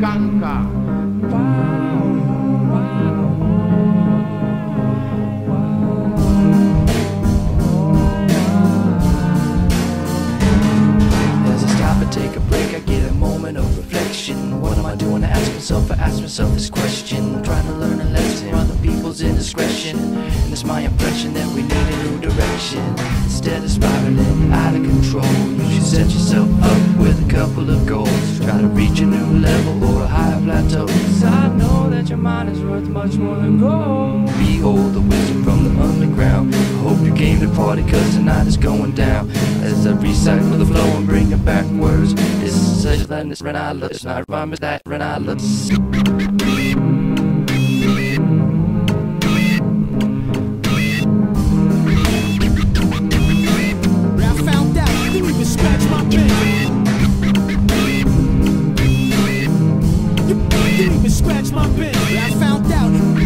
conquer. I stop and take a break, I get a moment of reflection. What am I doing to ask myself? I ask myself this question. Trying to learn a lesson from the people's indiscretion. And it's my impression that we need a new direction. Instead of spiraling out of control, you should set yourself up with a couple of goals. Try to reach a new level or a higher plateau. Cause I know that your mind is worth much more than gold. Behold the wisdom from the underground. Hope you came to party cause tonight is going down. As I recycle the flow and bring it backwards. This is such a this Renala. It's not rhyme, it's that Renala. I found out you didn't even scratch my pen. even scratch my pen. But I found out